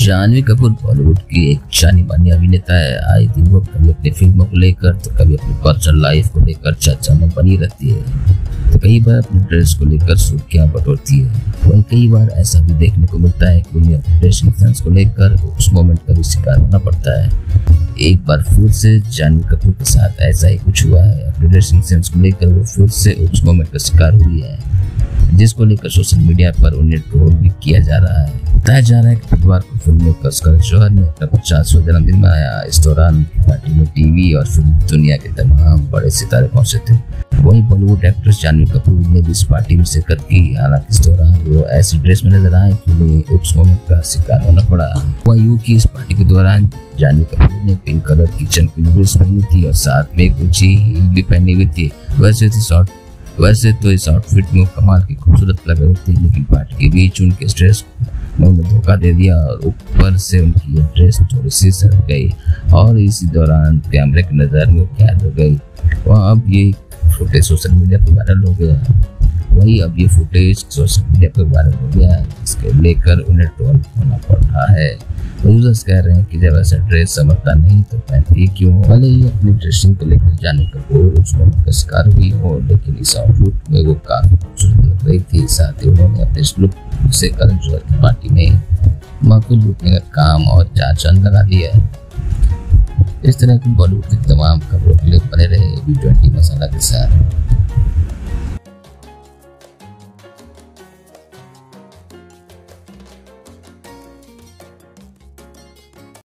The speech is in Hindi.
जानवी कपूर बॉलीवुड की एक जानी मानी अभिनेता है। आए दिन वो कभी अपनी फ़िल्मों को लेकर तो कभी अपनी पर्सनल लाइफ को लेकर चर्चा में बनी रहती है। तो कई बार अपने ड्रेस को लेकर सुर्खियाँ बटोरती है। वहीं कई बार ऐसा भी देखने को मिलता है कि उन्हें अपने ड्रेसिंग सेंस को लेकर उस मोमेंट का भी शिकार होना पड़ता है। एक बार फिर से जानवी कपूर के साथ ऐसा ही कुछ हुआ है। अपने ड्रेसिंग सेंस को लेकर वो फिर से उस मोमेंट का शिकार हुई है। जिसको लेकर सोशल मीडिया पर उन्हें ट्रोल भी किया जा रहा है। बताया जा रहा है कि बुधवार को फ़िल्म में कस्कर जौहर ने अपना पचासवा जन्मदिन मनाया इस दौरान पार्टी में टीवी और फ़िल्म दुनिया के तमाम बड़े सितारे पहुँचे थे। वहीं बॉलीवुड एक्ट्रेस जानवी कपूर ने भी इस पार्टी में शिरकत की। हालाँकि इस दौरान वो ऐसी ड्रेस में नज़र आए कि उन्हें उस मोमेंट का शिकार होना पड़ा। वहीं यूँ की इस पार्टी के दौरान जानवी कपूर ने पिंक कलर की चमकी ड्रेस पहनी थी और साथ में एक ऊँची हील भी पहनी हुई थी। वैसे तो शॉर्ट वैसे तो इस आउटफिट में कमाल की खूबसूरत लग रही थी, लेकिन पार्टी के बीच उनके स्ट्रेस ने उन्हें धोखा दे दिया और ऊपर से उनकी ये ड्रेस थोड़ी सी सड़ गई और इसी दौरान कैमरे की नज़र में कैद हो गई। वहाँ अब ये फुटेज सोशल मीडिया पर वायरल हो गया वही अब ये फुटेज सोशल मीडिया पर वायरल हो गया जिसके लेकर उन्हें ट्रोल होना पड़ रहा है। यूज़र्स कह रहे हैं कि जब ऐसा ड्रेस समझता नहीं तो पहनती क्यों? भले ही अपनी ड्रेसिंग को लेकर जाने कपूर उस मोमेंट का शिकार हुई हो, लेकिन इस आउटलुक में वो काफ़ी खूबसूरत लग रही थी। साथ ही उन्होंने अपने लुक से करण जोहर की पार्टी में महफिल लूटने का काम और चार चंद लगा दिया है। इस तरह की बॉलीवुड की तमाम खबरों के लिए बने रहे बी ट्वेंटी मसाला के साथ।